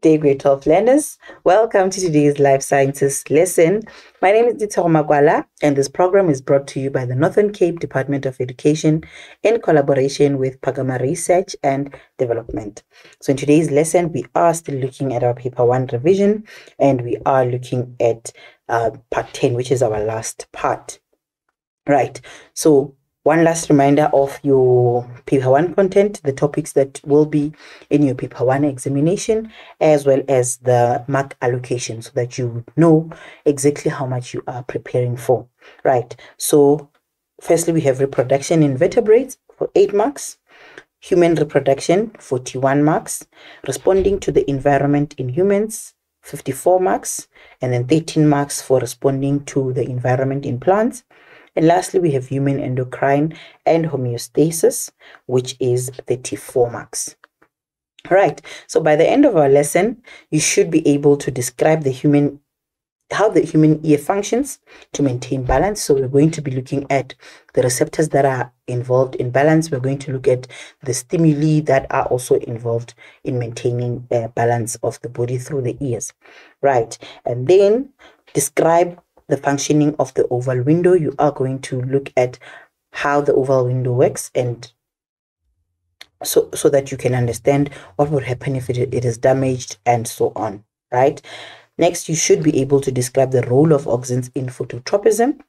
Day, grade 12 learners. Welcome to today's Life Sciences lesson. My name is Ditoro Magwala, and this program is brought to you by the Northern Cape Department of Education in collaboration with Phakama Research and Development. So, in today's lesson, we are still looking at our paper one revision, and we are looking at uh, part 10, which is our last part. Right. So, one last reminder of your paper one content, the topics that will be in your paper one examination, as well as the mark allocation so that you know exactly how much you are preparing for. Right. So, firstly, we have reproduction in vertebrates for eight marks, human reproduction, 41 marks, responding to the environment in humans, 54 marks, and then 13 marks for responding to the environment in plants and lastly, we have human endocrine and homeostasis, which is 34 marks. Right, so by the end of our lesson, you should be able to describe the human how the human ear functions to maintain balance. So we're going to be looking at the receptors that are involved in balance. We're going to look at the stimuli that are also involved in maintaining uh, balance of the body through the ears. Right. And then describe the functioning of the oval window, you are going to look at how the oval window works and so so that you can understand what would happen if it, it is damaged and so on right? Next you should be able to describe the role of auxins in phototropism.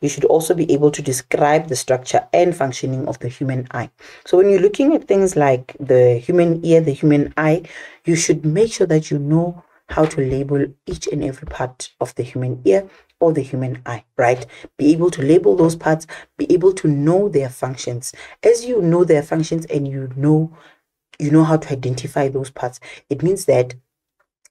You should also be able to describe the structure and functioning of the human eye. So when you're looking at things like the human ear the human eye you should make sure that you know how to label each and every part of the human ear or the human eye, right? Be able to label those parts, be able to know their functions. As you know their functions and you know you know how to identify those parts, it means that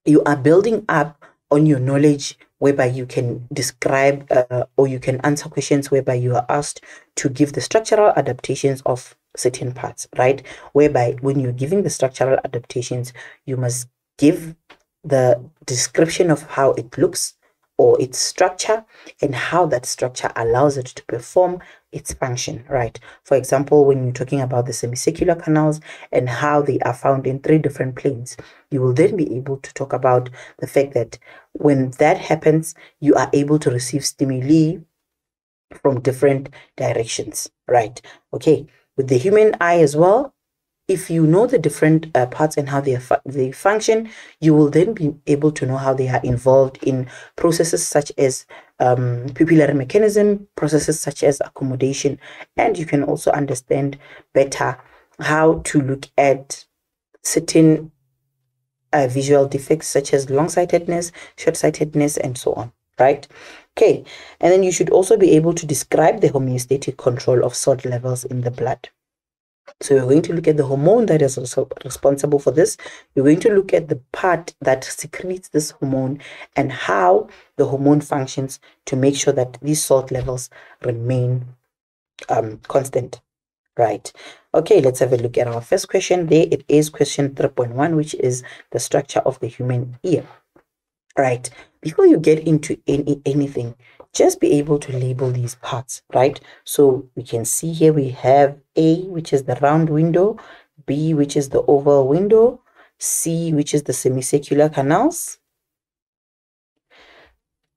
you are building up on your knowledge whereby you can describe uh, or you can answer questions whereby you are asked to give the structural adaptations of certain parts, right? Whereby when you're giving the structural adaptations, you must give the description of how it looks or its structure and how that structure allows it to perform its function, right? For example, when you're talking about the semicircular canals and how they are found in three different planes, you will then be able to talk about the fact that when that happens, you are able to receive stimuli from different directions, right? Okay, with the human eye as well, if you know the different uh, parts and how they, fu- they function, you will then be able to know how they are involved in processes such as um, pupillary mechanism, processes such as accommodation, and you can also understand better how to look at certain uh, visual defects such as long-sightedness, short-sightedness, and so on, right? Okay, and then you should also be able to describe the homeostatic control of salt levels in the blood. So we're going to look at the hormone that is responsible for this. We're going to look at the part that secretes this hormone and how the hormone functions to make sure that these salt levels remain um, constant. Right. Okay, let's have a look at our first question. There it is question 3.1, which is the structure of the human ear. Right. Before you get into any anything, just be able to label these parts, right? So we can see here we have A, which is the round window, B, which is the oval window, C, which is the semicircular canals,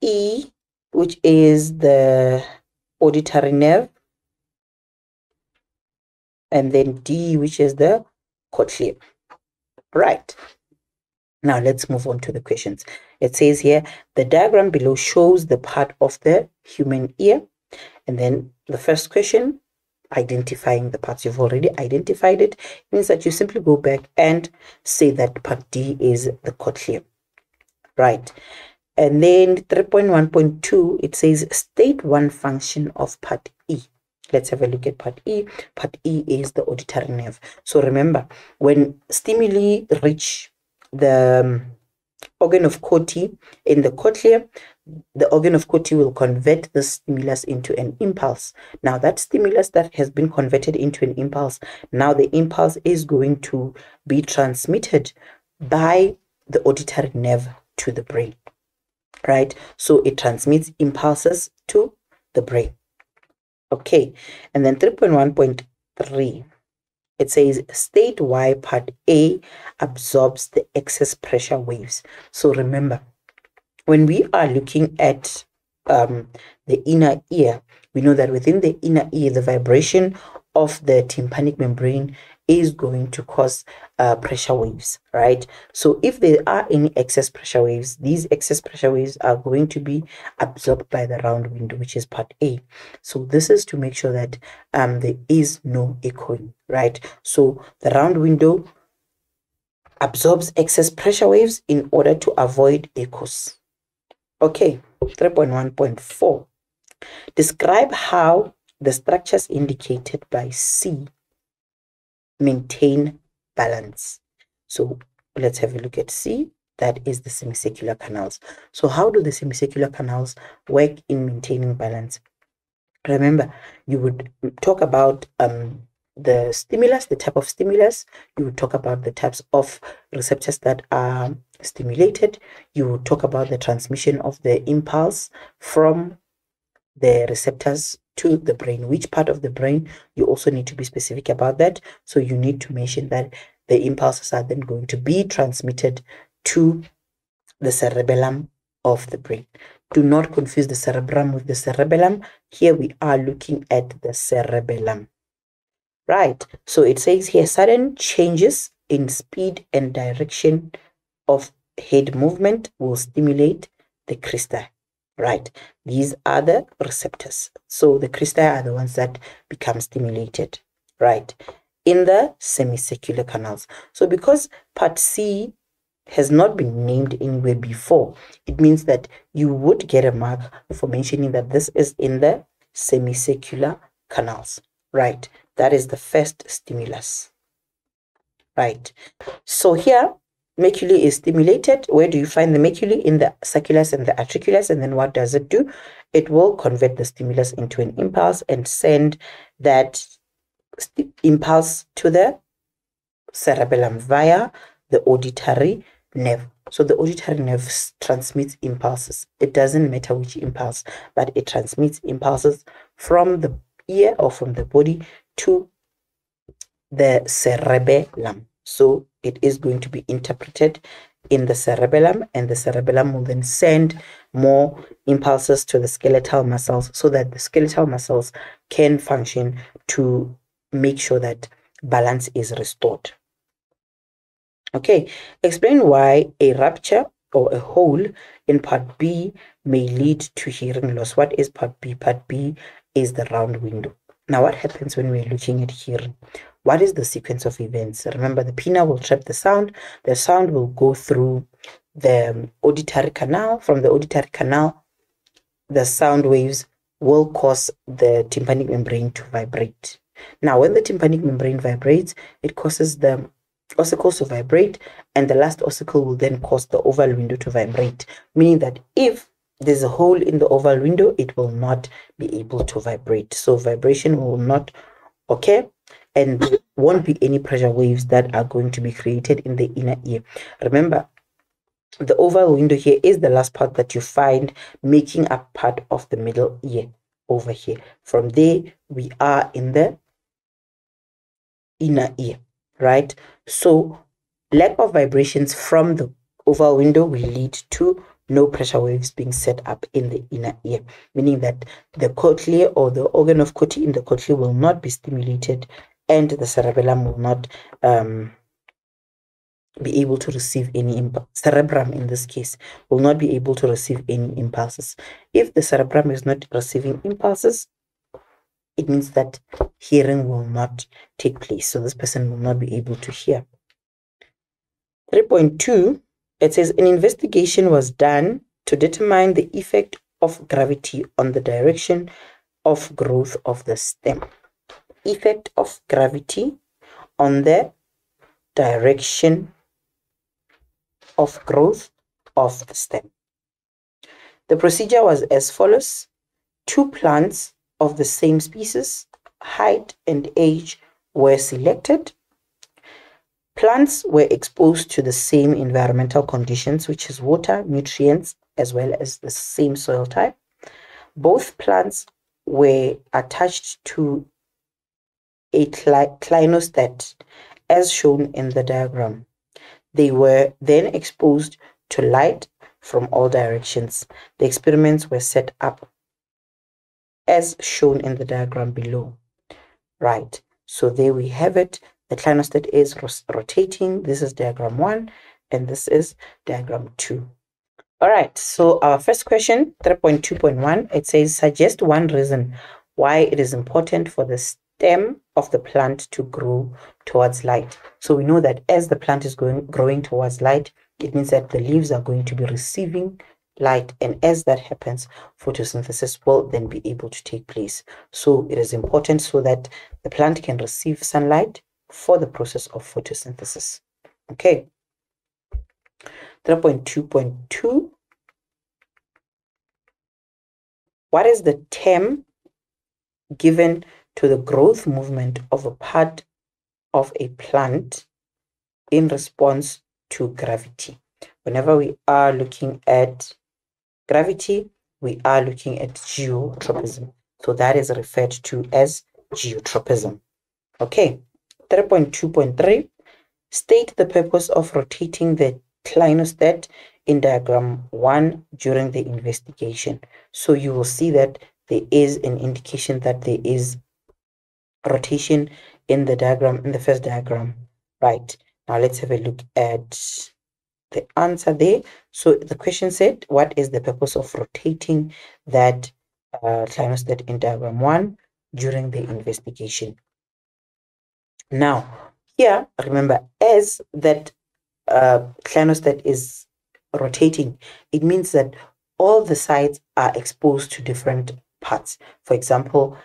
E, which is the auditory nerve, and then D, which is the cochlea. Right. Now let's move on to the questions. It says here, the diagram below shows the part of the human ear. And then the first question, identifying the parts you've already identified it, means that you simply go back and say that part D is the cochlea. Right. And then 3.1.2, it says state one function of part E. Let's have a look at part E. Part E is the auditory nerve. So remember, when stimuli reach the um, organ of Corti in the cochlea, the organ of Corti will convert the stimulus into an impulse. Now, that stimulus that has been converted into an impulse, now the impulse is going to be transmitted by the auditory nerve to the brain, right? So it transmits impulses to the brain. Okay, and then 3.1.3 it says state why part A absorbs the excess pressure waves. So remember, when we are looking at um, the inner ear, we know that within the inner ear, the vibration of the tympanic membrane is going to cause uh, pressure waves, right? So if there are any excess pressure waves, these excess pressure waves are going to be absorbed by the round window, which is part A. So this is to make sure that um, there is no echoing, right? So the round window absorbs excess pressure waves in order to avoid echoes. Okay, 3.1.4. Describe how the structures indicated by C maintain balance. So let's have a look at C. That is the semicircular canals. So how do the semicircular canals work in maintaining balance? Remember, you would talk about um, the stimulus, the type of stimulus. You would talk about the types of receptors that are stimulated. You would talk about the transmission of the impulse from the receptors to the brain. Which part of the brain? You also need to be specific about that. So you need to mention that the impulses are then going to be transmitted to the cerebellum of the brain. Do not confuse the cerebrum with the cerebellum. Here we are looking at the cerebellum. Right, so it says here sudden changes in speed and direction of head movement will stimulate the crista right? These are the receptors. So the cristae are the ones that become stimulated, right? In the semicircular canals. So because part C has not been named anywhere before, it means that you would get a mark for mentioning that this is in the semicircular canals, right? That is the first stimulus, right? So here maculae is stimulated. Where do you find the maculae? In the sacculus and the utriculus. And then what does it do? It will convert the stimulus into an impulse and send that impulse to the cerebellum via the auditory nerve. So the auditory nerve transmits impulses. It doesn't matter which impulse, but it transmits impulses from the ear or from the body to the cerebellum. So it is going to be interpreted in the cerebellum and the cerebellum will then send more impulses to the skeletal muscles so that the skeletal muscles can function to make sure that balance is restored. Okay, explain why a rupture or a hole in part B may lead to hearing loss. What is part B? Part B is the round window. Now, what happens when we're looking at hearing? What is the sequence of events? Remember, the pinna will trap the sound. The sound will go through the auditory canal. From the auditory canal, the sound waves will cause the tympanic membrane to vibrate. Now, when the tympanic membrane vibrates, it causes the ossicles to vibrate, and the last ossicle will then cause the oval window to vibrate, meaning that if there's a hole in the oval window, it will not be able to vibrate. So vibration will not occur and won't be any pressure waves that are going to be created in the inner ear. Remember, the oval window here is the last part that you find making up part of the middle ear over here. From there, we are in the inner ear, right? So lack of vibrations from the oval window will lead to no pressure waves being set up in the inner ear, meaning that the cochlea or the organ of Corti in the cochlea will not be stimulated and the cerebellum will not um, be able to receive any impulse. Cerebrum, in this case, will not be able to receive any impulses. If the cerebrum is not receiving impulses, it means that hearing will not take place. So this person will not be able to hear. 3.2, it says an investigation was done to determine the effect of gravity on the direction of growth of the stem effect of gravity on the direction of growth of the stem. The procedure was as follows. Two plants of the same species, height and age were selected. Plants were exposed to the same environmental conditions, which is water, nutrients, as well as the same soil type. Both plants were attached to a clinostat as shown in the diagram. They were then exposed to light from all directions. The experiments were set up as shown in the diagram below. Right, so there we have it. The clinostat is rotating. This is diagram 1 and this is diagram 2. All right, so our first question, 3.2.1, it says suggest one reason why it is important for the stem of the plant to grow towards light. So we know that as the plant is going growing towards light, it means that the leaves are going to be receiving light and as that happens photosynthesis will then be able to take place so it is important so that the plant can receive sunlight for the process of photosynthesis. Okay. 3.2.2 what is the term given to the growth movement of a part of a plant in response to gravity? Whenever we are looking at gravity, we are looking at geotropism. So that is referred to as geotropism. Okay, 3.2.3, state the purpose of rotating the clinostat in diagram 1 during the investigation. So you will see that there is an indication that there is rotation in the diagram, in the first diagram. Right, now let's have a look at the answer there. So the question said, what is the purpose of rotating that uh, clinostat in diagram 1 during the investigation? Now, here, remember, as that uh, clinostat is rotating, it means that all the sides are exposed to different parts. For example,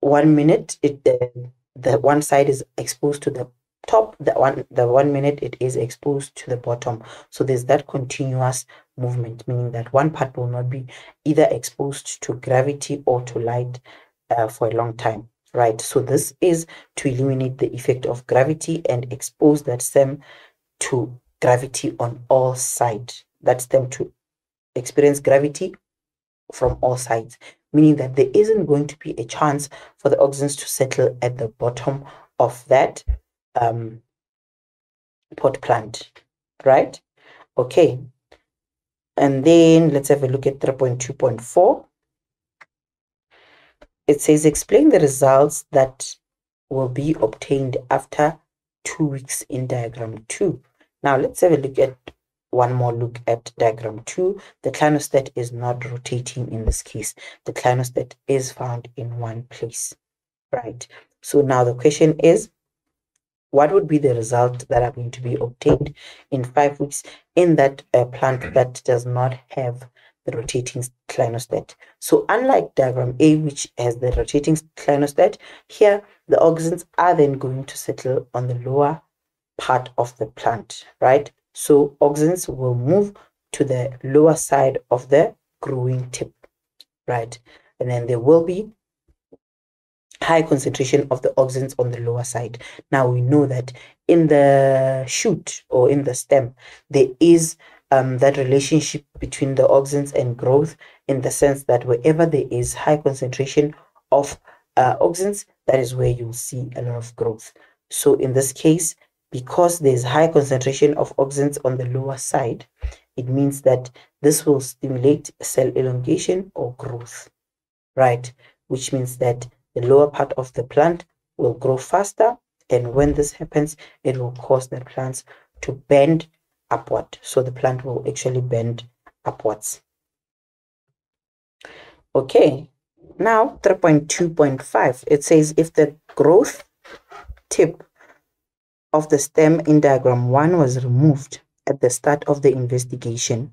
one minute, it the, the one side is exposed to the top the one the one minute it is exposed to the bottom so there's that continuous movement meaning that one part will not be either exposed to gravity or to light uh, for a long time right so this is to eliminate the effect of gravity and expose that stem to gravity on all sides that stem to experience gravity from all sides meaning that there isn't going to be a chance for the auxins to settle at the bottom of that um, pot plant, right? Okay. And then let's have a look at 3.2.4. It says explain the results that will be obtained after two weeks in diagram 2. Now let's have a look at one more look at diagram 2. The clinostat is not rotating in this case. The clinostat is found in one place, right? So now the question is, what would be the result that are going to be obtained in five weeks in that uh, plant that does not have the rotating clinostat. So unlike diagram A, which has the rotating clinostat, here the auxins are then going to settle on the lower part of the plant, right? So auxins will move to the lower side of the growing tip, right? And then there will be high concentration of the auxins on the lower side. Now we know that in the shoot or in the stem, there is um, that relationship between the auxins and growth in the sense that wherever there is high concentration of uh, auxins, that is where you'll see a lot of growth. So in this case, because there's high concentration of auxins on the lower side, it means that this will stimulate cell elongation or growth, right? Which means that the lower part of the plant will grow faster and when this happens it will cause the plants to bend upward. So the plant will actually bend upwards. Okay now 3.2.5 it says if the growth tip of the stem in diagram 1 was removed at the start of the investigation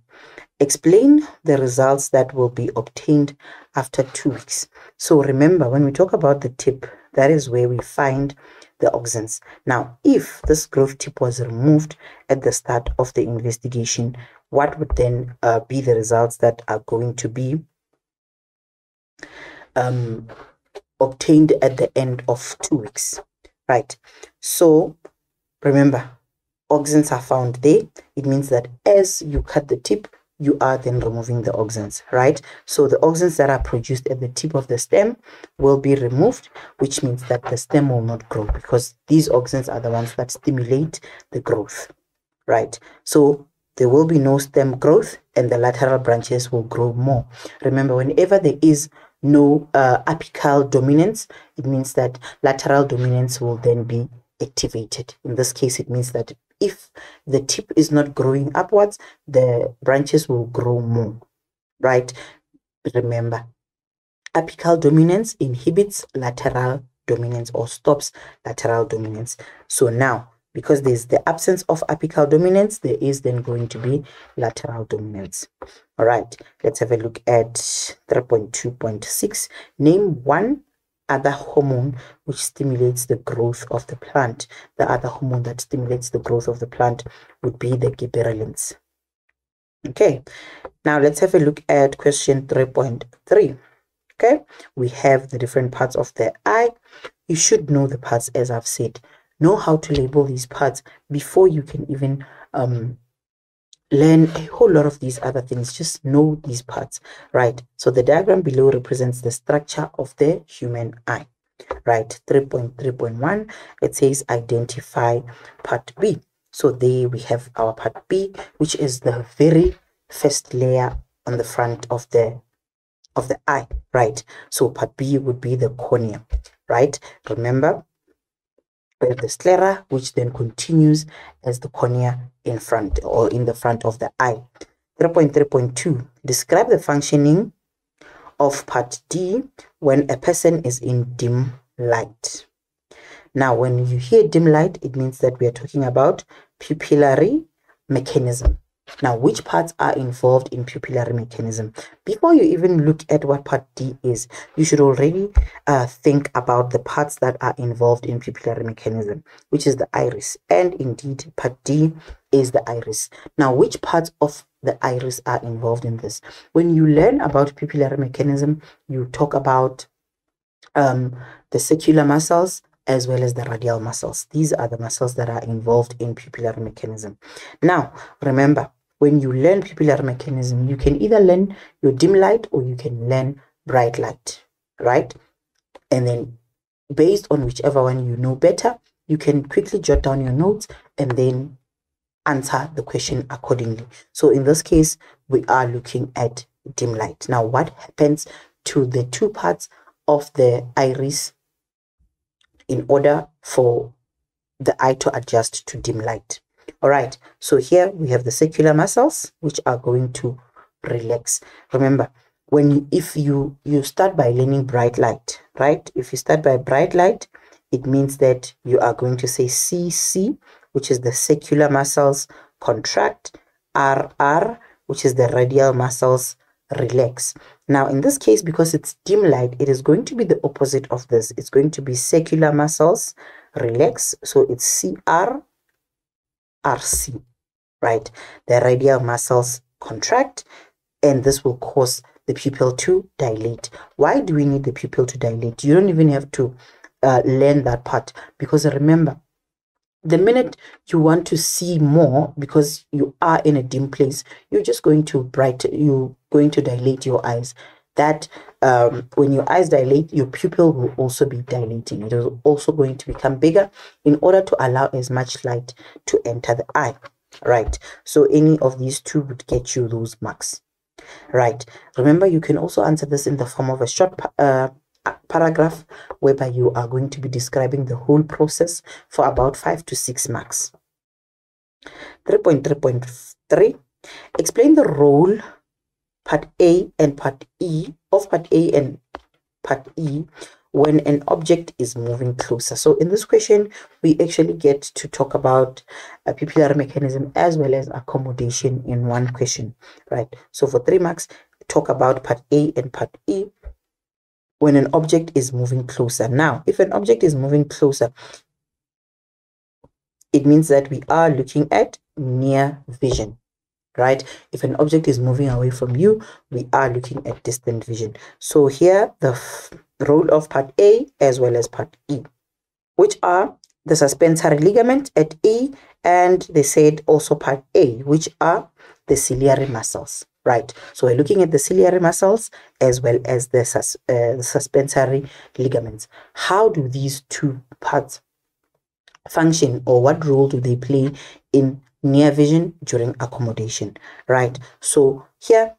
Explain the results that will be obtained after two weeks. So remember, when we talk about the tip, that is where we find the auxins. Now, if this growth tip was removed at the start of the investigation, what would then uh, be the results that are going to be um, obtained at the end of two weeks? Right. So remember, auxins are found there. It means that as you cut the tip, you are then removing the auxins, right? So the auxins that are produced at the tip of the stem will be removed, which means that the stem will not grow because these auxins are the ones that stimulate the growth, right? So there will be no stem growth and the lateral branches will grow more. Remember, whenever there is no uh, apical dominance, it means that lateral dominance will then be activated. In this case, it means that if the tip is not growing upwards, the branches will grow more, right? Remember, apical dominance inhibits lateral dominance or stops lateral dominance. So now, because there's the absence of apical dominance, there is then going to be lateral dominance. All right, let's have a look at 3.2.6. Name one other hormone which stimulates the growth of the plant. The other hormone that stimulates the growth of the plant would be the gibberellins. Okay, now let's have a look at question 3.3. Okay, we have the different parts of the eye. You should know the parts as I've said. Know how to label these parts before you can even um, learn a whole lot of these other things. Just know these parts right? So the diagram below represents the structure of the human eye right? 3.3.1 it says identify part b. So there we have our part b which is the very first layer on the front of the of the eye right? So part b would be the cornea right? Remember the sclera, which then continues as the cornea in front or in the front of the eye. 3.3.2 Describe the functioning of part D when a person is in dim light. Now, when you hear dim light, it means that we are talking about pupillary mechanism. Now, which parts are involved in pupillary mechanism? Before you even look at what part D is, you should already uh, think about the parts that are involved in pupillary mechanism, which is the iris. And indeed, part D is the iris. Now, which parts of the iris are involved in this? When you learn about pupillary mechanism, you talk about um, the circular muscles, as well as the radial muscles. These are the muscles that are involved in pupillary mechanism. Now, remember, when you learn pupillary mechanism, you can either learn your dim light or you can learn bright light, right? And then based on whichever one you know better, you can quickly jot down your notes and then answer the question accordingly. So in this case, we are looking at dim light. Now, what happens to the two parts of the iris in order for the eye to adjust to dim light? All right, so here we have the circular muscles, which are going to relax. Remember, when you, if you, you start by learning bright light, right? If you start by bright light, it means that you are going to say CC, which is the circular muscles contract, RR, which is the radial muscles relax. Now, in this case, because it's dim light, it is going to be the opposite of this. It's going to be circular muscles relax. So it's CR RC, right? The radial muscles contract and this will cause the pupil to dilate. Why do we need the pupil to dilate? You don't even have to uh, learn that part because remember, the minute you want to see more because you are in a dim place, you're just going to bright, you're going to dilate your eyes. That um, when your eyes dilate, your pupil will also be dilating. It is also going to become bigger in order to allow as much light to enter the eye. Right. So any of these two would get you those marks. Right. Remember, you can also answer this in the form of a short uh, paragraph whereby you are going to be describing the whole process for about 5 to 6 marks. 3.3.3 Explain the role part A and part E of part A and part E when an object is moving closer. So in this question, we actually get to talk about a pupillary mechanism as well as accommodation in one question, right? So for three marks, talk about part A and part E when an object is moving closer. Now, if an object is moving closer, it means that we are looking at near vision right? If an object is moving away from you, we are looking at distant vision. So here, the role of part A as well as part E, which are the suspensory ligament at E, and they said also part A, which are the ciliary muscles, right? So we're looking at the ciliary muscles as well as the, sus uh, the suspensory ligaments. How do these two parts function or what role do they play in near vision during accommodation, right? So here,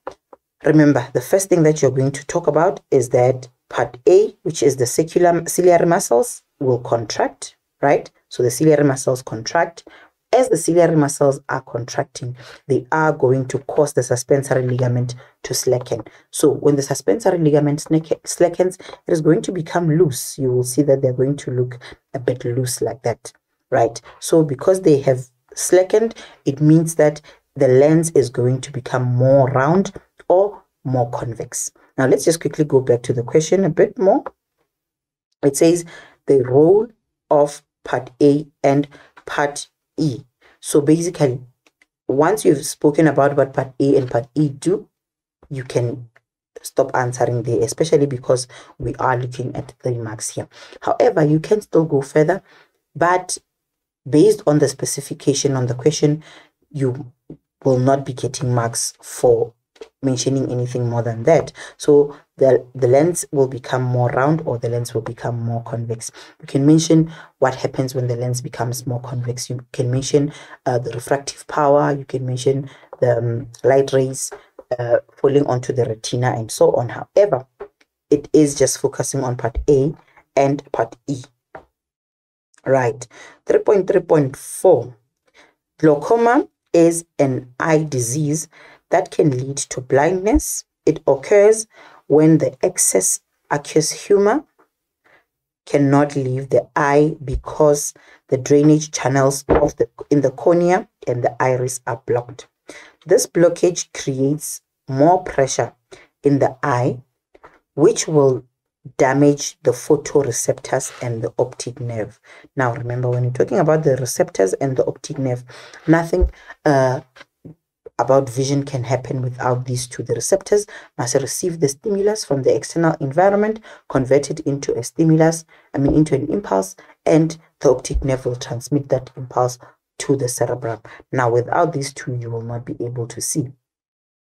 remember, the first thing that you're going to talk about is that part A, which is the circular ciliary muscles, will contract, right? So the ciliary muscles contract. As the ciliary muscles are contracting, they are going to cause the suspensory ligament to slacken. So when the suspensory ligament slackens, it is going to become loose. You will see that they're going to look a bit loose like that, right? So because they have slackened, it means that the lens is going to become more round or more convex. Now let's just quickly go back to the question a bit more. It says the role of part A and part E. So basically, once you've spoken about what part A and part E do, you can stop answering there, especially because we are looking at three marks here. However, you can still go further, but based on the specification on the question, you will not be getting marks for mentioning anything more than that. So the, the lens will become more round or the lens will become more convex. You can mention what happens when the lens becomes more convex. You can mention uh, the refractive power. You can mention the um, light rays uh, falling onto the retina and so on. However, it is just focusing on part A and part E. Right. 3.3.4. Glaucoma is an eye disease that can lead to blindness. It occurs when the excess aqueous humor cannot leave the eye because the drainage channels of the in the cornea and the iris are blocked. This blockage creates more pressure in the eye, which will damage the photoreceptors and the optic nerve. Now, remember, when you're talking about the receptors and the optic nerve, nothing uh, about vision can happen without these two. The receptors must receive the stimulus from the external environment, convert it into a stimulus, I mean, into an impulse, and the optic nerve will transmit that impulse to the cerebrum. Now, without these two, you will not be able to see,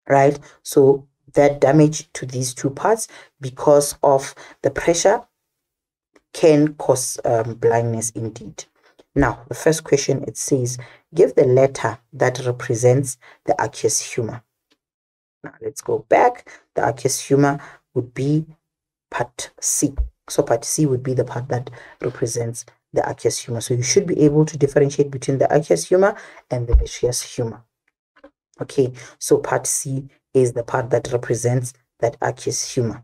right? So, that damage to these two parts because of the pressure can cause um, blindness indeed. Now, the first question it says, give the letter that represents the aqueous humor. Now, let's go back. The aqueous humor would be part C. So part C would be the part that represents the aqueous humor. So you should be able to differentiate between the aqueous humor and the vitreous humor. Okay, so part C is the part that represents that aqueous humor.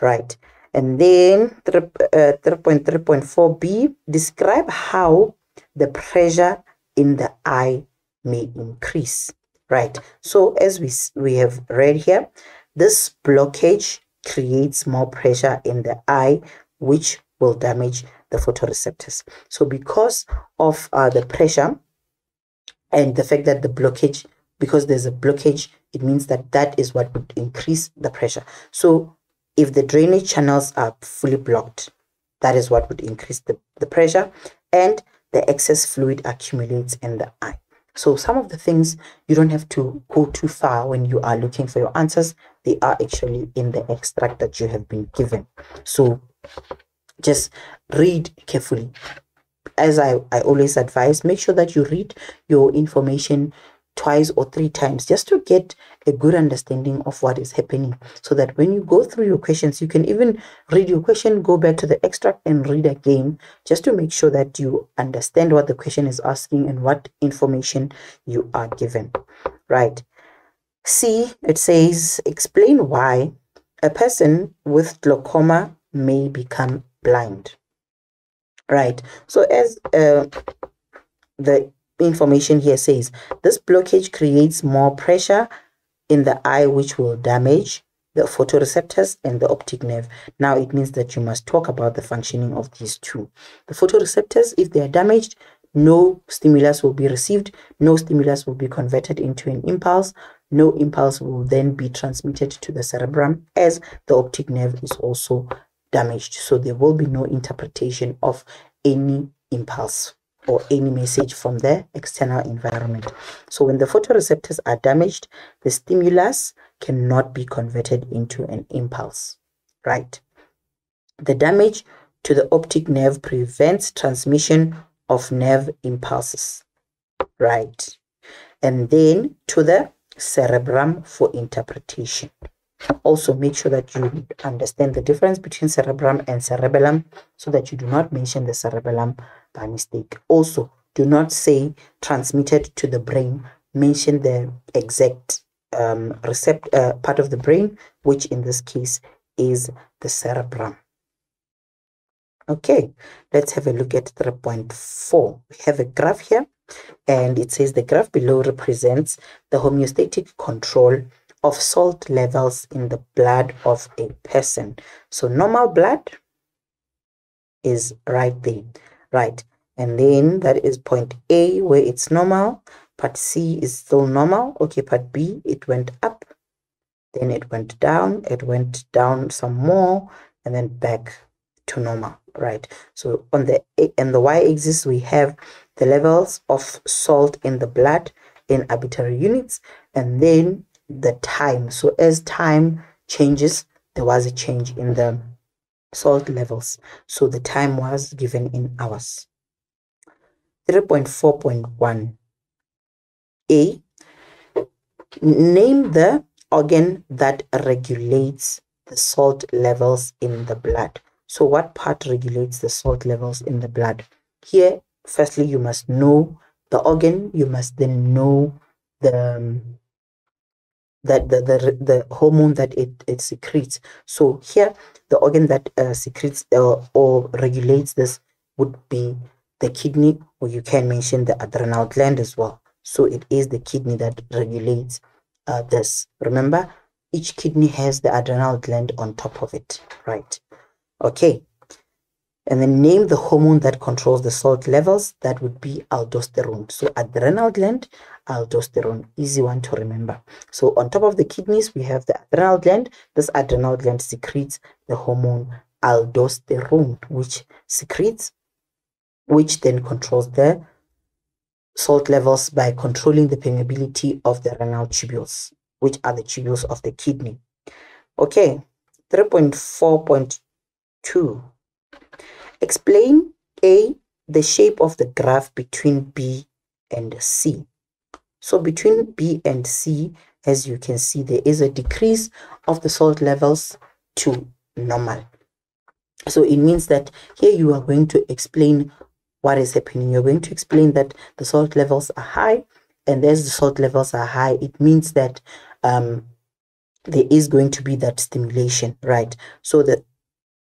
Right. And then 3.3.4b, uh, describe how the pressure in the eye may increase. Right. So as we, we have read here, this blockage creates more pressure in the eye, which will damage the photoreceptors. So because of uh, the pressure and the fact that the blockage, because there's a blockage, it means that that is what would increase the pressure. So if the drainage channels are fully blocked, that is what would increase the, the pressure and the excess fluid accumulates in the eye. So some of the things you don't have to go too far when you are looking for your answers. They are actually in the extract that you have been given. So just read carefully. As I, I always advise, make sure that you read your information twice or three times just to get a good understanding of what is happening. So that when you go through your questions you can even read your question go back to the extract and read again just to make sure that you understand what the question is asking and what information you are given. Right. C it says explain why a person with glaucoma may become blind. Right. So as uh, the information here says this blockage creates more pressure in the eye which will damage the photoreceptors and the optic nerve. Now it means that you must talk about the functioning of these two. The photoreceptors, if they are damaged, no stimulus will be received, no stimulus will be converted into an impulse, no impulse will then be transmitted to the cerebrum as the optic nerve is also damaged. So there will be no interpretation of any impulse or any message from the external environment. So when the photoreceptors are damaged, the stimulus cannot be converted into an impulse, right? The damage to the optic nerve prevents transmission of nerve impulses, right? And then to the cerebrum for interpretation. Also make sure that you understand the difference between cerebrum and cerebellum so that you do not mention the cerebellum by mistake. Also, do not say transmitted to the brain. Mention the exact um, recept uh, part of the brain, which in this case is the cerebrum. Okay, let's have a look at 3.4. We have a graph here and it says the graph below represents the homeostatic control of salt levels in the blood of a person. So normal blood is right there, right? And then that is point A where it's normal. Part C is still normal. Okay, part B, it went up. Then it went down. It went down some more and then back to normal, right? So on the and the y-axis, we have the levels of salt in the blood in arbitrary units and then the time. So as time changes, there was a change in the salt levels. So the time was given in hours. 3.4.1 A. Name the organ that regulates the salt levels in the blood. So what part regulates the salt levels in the blood? Here, firstly, you must know the organ. You must then know the um, that the, the the hormone that it, it secretes. So here, the organ that uh, secretes uh, or regulates this would be the kidney, or you can mention the adrenal gland as well. So it is the kidney that regulates uh, this. Remember, each kidney has the adrenal gland on top of it, right? Okay. And then name the hormone that controls the salt levels. That would be aldosterone. So adrenal gland, aldosterone. Easy one to remember. So on top of the kidneys, we have the adrenal gland. This adrenal gland secretes the hormone aldosterone, which secretes which then controls the salt levels by controlling the permeability of the renal tubules, which are the tubules of the kidney. Okay, 3.4.2. Explain A, the shape of the graph between B and C. So between B and C, as you can see, there is a decrease of the salt levels to normal. So it means that here you are going to explain what is happening. You're going to explain that the salt levels are high, and as the salt levels are high, it means that um, there is going to be that stimulation, right? So the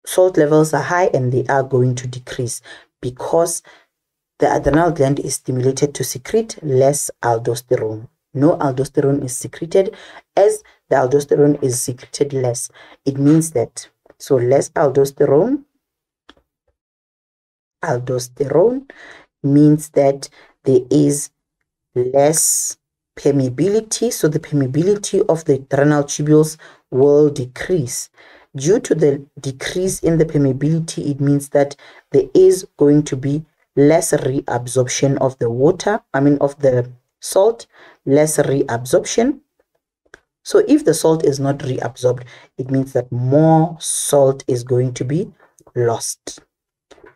salt levels are high and they are going to decrease because the adrenal gland is stimulated to secrete less aldosterone. No aldosterone is secreted as the aldosterone is secreted less. It means that so less aldosterone aldosterone means that there is less permeability. So the permeability of the adrenal tubules will decrease. Due to the decrease in the permeability, it means that there is going to be less reabsorption of the water, I mean of the salt, less reabsorption. So if the salt is not reabsorbed, it means that more salt is going to be lost.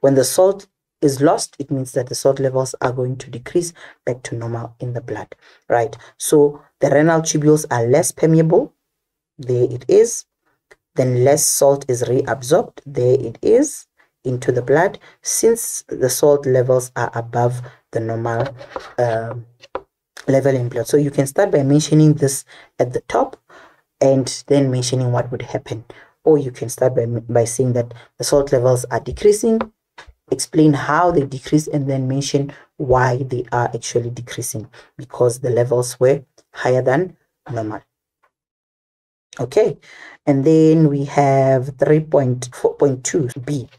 When the salt is lost, it means that the salt levels are going to decrease back to normal in the blood, right? So the renal tubules are less permeable. There it is. Then less salt is reabsorbed. There it is into the blood since the salt levels are above the normal uh, level in blood. So you can start by mentioning this at the top and then mentioning what would happen. Or you can start by, by saying that the salt levels are decreasing explain how they decrease and then mention why they are actually decreasing because the levels were higher than normal. Okay, and then we have 3.4.2b.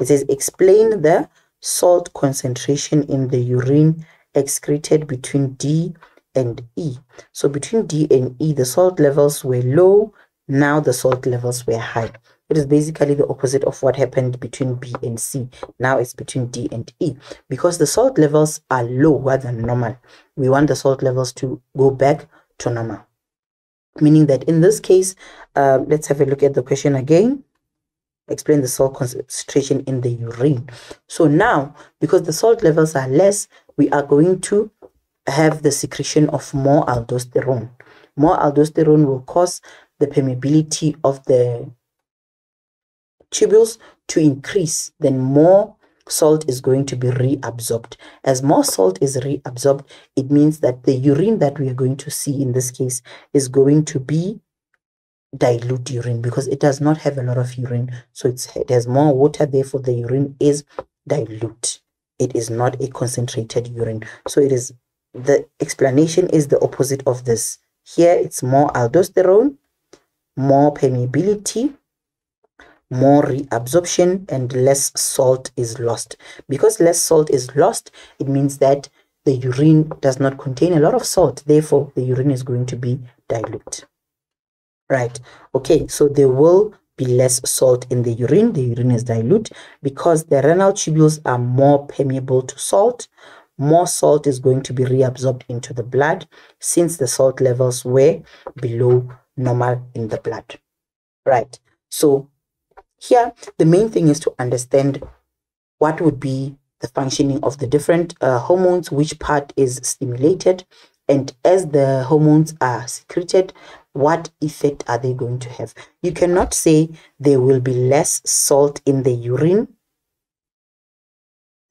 It says explain the salt concentration in the urine excreted between D and E. So between D and E, the salt levels were low. Now the salt levels were high. it is basically the opposite of what happened between B and C. Now it's between D and E. Because the salt levels are lower than normal, we want the salt levels to go back to normal. Meaning that in this case, uh, let's have a look at the question again explain the salt concentration in the urine. So now, because the salt levels are less, we are going to have the secretion of more aldosterone. More aldosterone will cause the permeability of the tubules to increase, then more salt is going to be reabsorbed. As more salt is reabsorbed, it means that the urine that we are going to see in this case is going to be dilute urine because it does not have a lot of urine. So it has more water, therefore the urine is dilute. It is not a concentrated urine. So it is the explanation is the opposite of this. Here it's more aldosterone, more permeability, more reabsorption, and less salt is lost. Because less salt is lost, it means that the urine does not contain a lot of salt. Therefore, the urine is going to be dilute. Right. Okay. So there will be less salt in the urine. The urine is dilute because the renal tubules are more permeable to salt. More salt is going to be reabsorbed into the blood since the salt levels were below normal in the blood. Right. So here the main thing is to understand what would be the functioning of the different uh, hormones which part is stimulated and as the hormones are secreted what effect are they going to have? You cannot say there will be less salt in the urine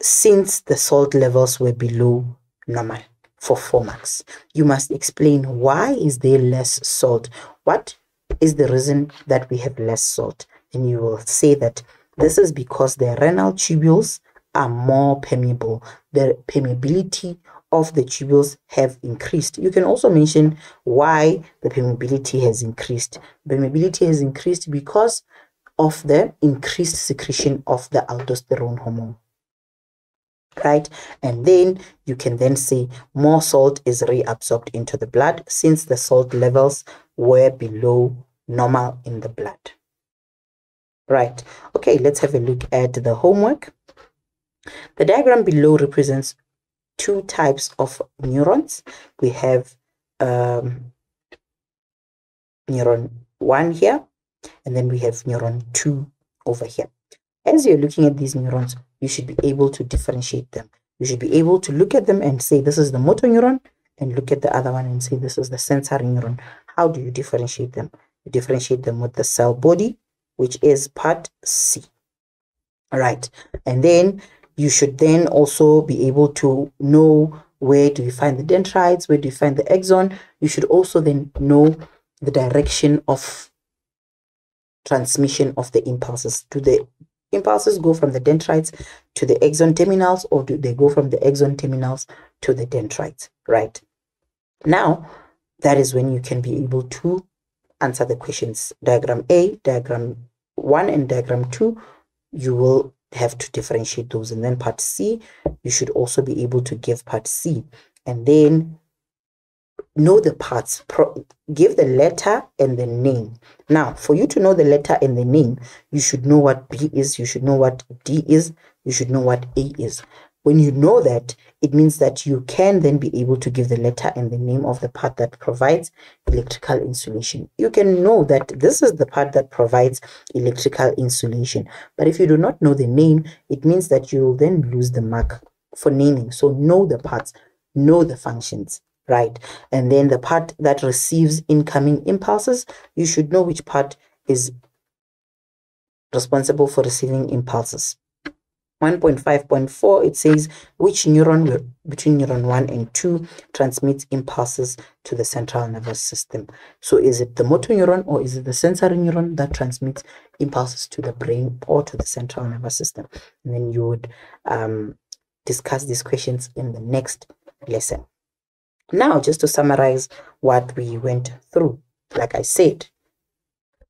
since the salt levels were below normal for four marks. You must explain why is there less salt? What is the reason that we have less salt? And you will say that this is because the renal tubules are more permeable. The permeability of the tubules have increased. You can also mention why the permeability has increased. Permeability has increased because of the increased secretion of the aldosterone hormone. Right? And then you can then say more salt is reabsorbed into the blood since the salt levels were below normal in the blood. Right. Okay, let's have a look at the homework. The diagram below represents two types of neurons. We have um, neuron 1 here, and then we have neuron 2 over here. As you're looking at these neurons, you should be able to differentiate them. You should be able to look at them and say, this is the motor neuron, and look at the other one and say, this is the sensory neuron. How do you differentiate them? You differentiate them with the cell body, which is part C. All right. And then you should then also be able to know where do you find the dendrites, where do you find the axon. You should also then know the direction of transmission of the impulses. Do the impulses go from the dendrites to the axon terminals or do they go from the axon terminals to the dendrites, right? Now, that is when you can be able to answer the questions. Diagram A, diagram 1 and diagram 2, you will have to differentiate those. And then part C, you should also be able to give part C. And then know the parts, give the letter and the name. Now, for you to know the letter and the name, you should know what B is, you should know what D is, you should know what A is. When you know that, it means that you can then be able to give the letter and the name of the part that provides electrical insulation. You can know that this is the part that provides electrical insulation. But if you do not know the name, it means that you will then lose the mark for naming. So know the parts, know the functions right? And then the part that receives incoming impulses, you should know which part is responsible for receiving impulses. 1.5.4 it says which neuron between neuron 1 and 2 transmits impulses to the central nervous system. So is it the motor neuron or is it the sensory neuron that transmits impulses to the brain or to the central nervous system? And then you would um, discuss these questions in the next lesson. Now just to summarize what we went through like i said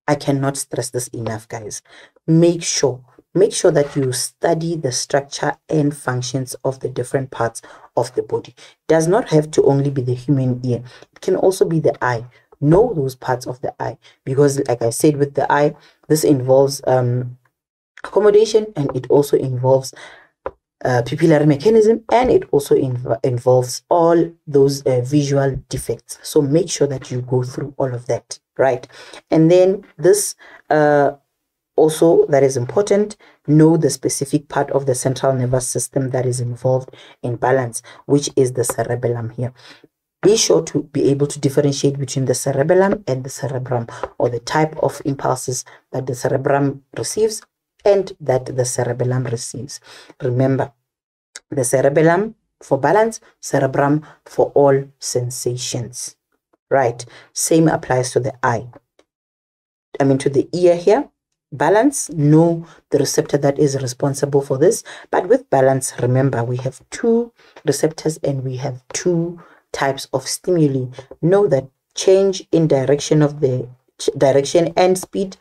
i cannot stress this enough guys. Make sure make sure that you study the structure and functions of the different parts of the body. It does not have to only be the human ear. It can also be the eye. know those parts of the eye because like i said with the eye this involves um accommodation and it also involves uh, pupillary mechanism and it also inv- involves all those uh, visual defects so make sure that you go through all of that right and then this uh, also that is important know the specific part of the central nervous system that is involved in balance which is the cerebellum here be sure to be able to differentiate between the cerebellum and the cerebrum or the type of impulses that the cerebrum receives and that the cerebellum receives. Remember, the cerebellum for balance, cerebrum for all sensations. Right. Same applies to the eye. I mean, to the ear here. Balance, know the receptor that is responsible for this. But with balance, remember, we have two receptors and we have two types of stimuli. Know that change in direction of the direction and speed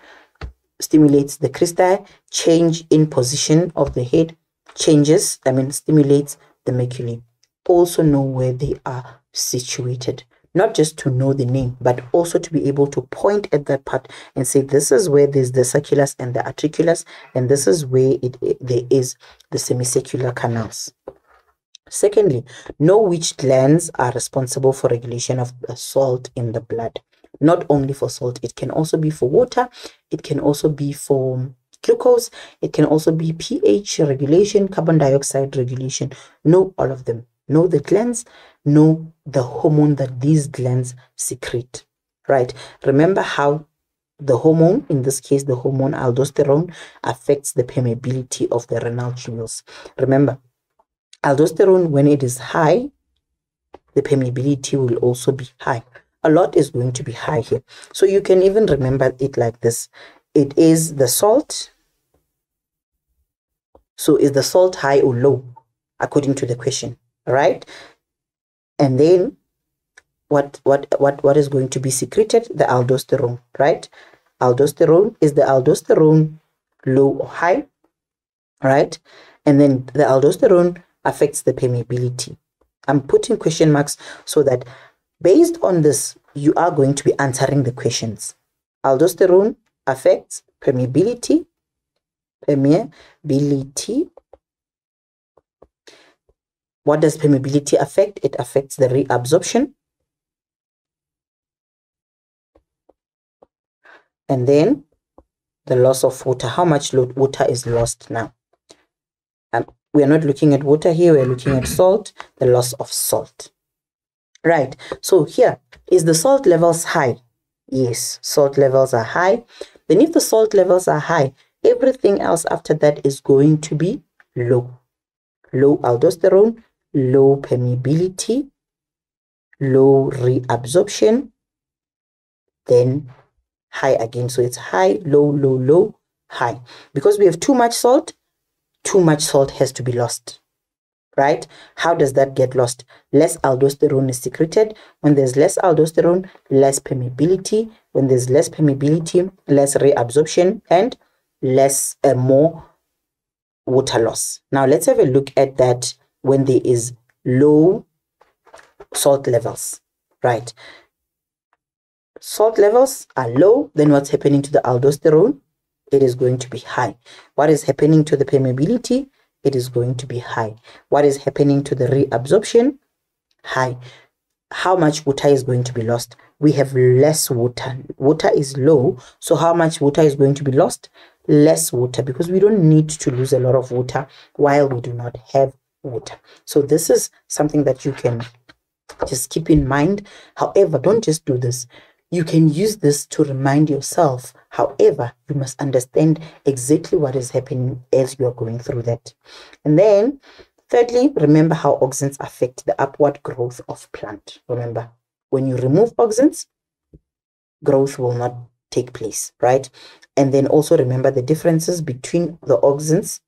stimulates the crista, change in position of the head changes, I mean, stimulates the maculae. Also know where they are situated. Not just to know the name, but also to be able to point at that part and say, this is where there's the sacculus and the utriculus, and this is where it, it there is the semicircular canals. Secondly, know which glands are responsible for regulation of salt in the blood not only for salt, it can also be for water, it can also be for glucose, it can also be pH regulation, carbon dioxide regulation. Know all of them. Know the glands, know the hormone that these glands secrete. Right? Remember how the hormone, in this case, the hormone aldosterone, affects the permeability of the renal tubules. Remember, aldosterone, when it is high, the permeability will also be high a lot is going to be high here. So you can even remember it like this. It is the salt. So is the salt high or low according to the question, right? And then what what what what is going to be secreted? The aldosterone, right? Aldosterone is the aldosterone low or high, right? And then the aldosterone affects the permeability. I'm putting question marks so that Based on this, you are going to be answering the questions. Aldosterone affects permeability, permeability. What does permeability affect? It affects the reabsorption. And then the loss of water. How much water is lost now? Um, we are not looking at water here. We are looking at salt, the loss of salt. Right. So here is the salt levels high. Yes, salt levels are high. Then if the salt levels are high, everything else after that is going to be low. Low aldosterone, low permeability, low reabsorption, then high again. So it's high, low, low, low, high. Because we have too much salt, too much salt has to be lost right? How does that get lost? Less aldosterone is secreted. When there's less aldosterone, less permeability. When there's less permeability, less reabsorption and less, uh, more water loss. Now let's have a look at that when there is low salt levels, right? Salt levels are low, then what's happening to the aldosterone? It is going to be high. What is happening to the permeability? it is going to be high. What is happening to the reabsorption? High. How much water is going to be lost? We have less water. Water is low. So how much water is going to be lost? Less water because we don't need to lose a lot of water while we do not have water. So this is something that you can just keep in mind. However, don't just do this. You can use this to remind yourself. However, you must understand exactly what is happening as you are going through that. And then, thirdly, remember how auxins affect the upward growth of plant. Remember, when you remove auxins, growth will not take place, right? And then also remember the differences between the auxins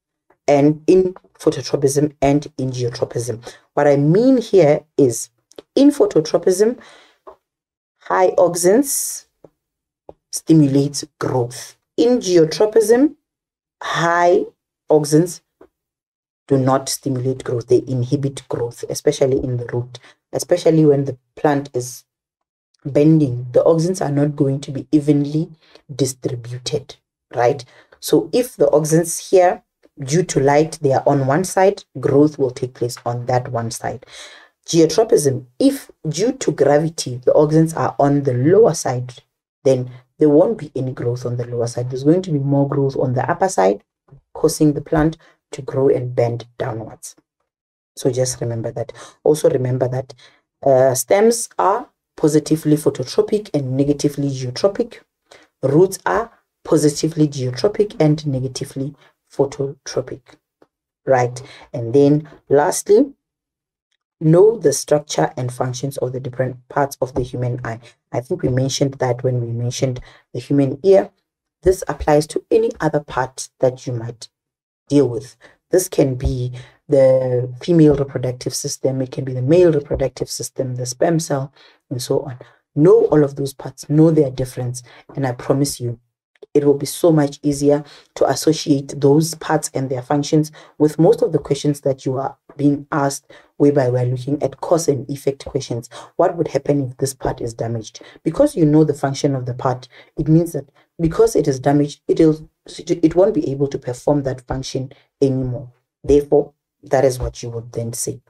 and in phototropism and in geotropism. What I mean here is in phototropism, High auxins stimulate growth. In geotropism, high auxins do not stimulate growth. They inhibit growth, especially in the root, especially when the plant is bending, the auxins are not going to be evenly distributed, right? So if the auxins here, due to light, they are on one side, growth will take place on that one side. Geotropism, if due to gravity, the auxins are on the lower side, then there won't be any growth on the lower side. There's going to be more growth on the upper side, causing the plant to grow and bend downwards. So just remember that. Also remember that uh, stems are positively phototropic and negatively geotropic. Roots are positively geotropic and negatively phototropic. Right. And then lastly, know the structure and functions of the different parts of the human eye. I think we mentioned that when we mentioned the human ear. This applies to any other part that you might deal with. This can be the female reproductive system, it can be the male reproductive system, the sperm cell, and so on. Know all of those parts, know their difference, and I promise you, it will be so much easier to associate those parts and their functions with most of the questions that you are being asked whereby we're looking at cause and effect questions. What would happen if this part is damaged? Because you know the function of the part it means that because it is damaged it'll it won't be able to perform that function anymore. Therefore that is what you would then say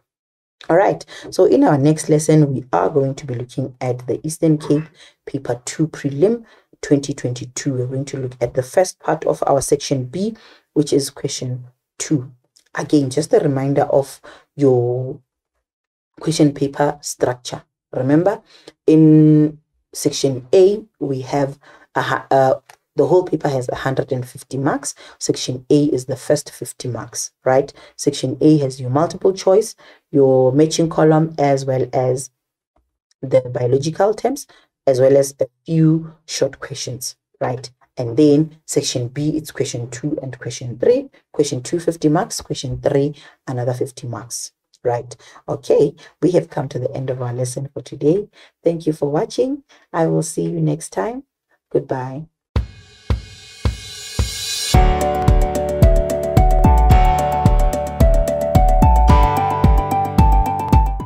all right. So in our next lesson we are going to be looking at the eastern cape paper 2 prelim 2022 we're going to look at the first part of our section b which is question 2 again just a reminder of your question paper structure. Remember in section a we have a, uh, the whole paper has 150 marks. Section A is the first 50 marks, right? Section A has your multiple choice, your matching column, as well as the biological terms, as well as a few short questions, right? And then section B, it's question two and question three. Question two, 50 marks. Question three, another 50 marks. Right. Okay. We have come to the end of our lesson for today. Thank you for watching. I will see you next time. Goodbye.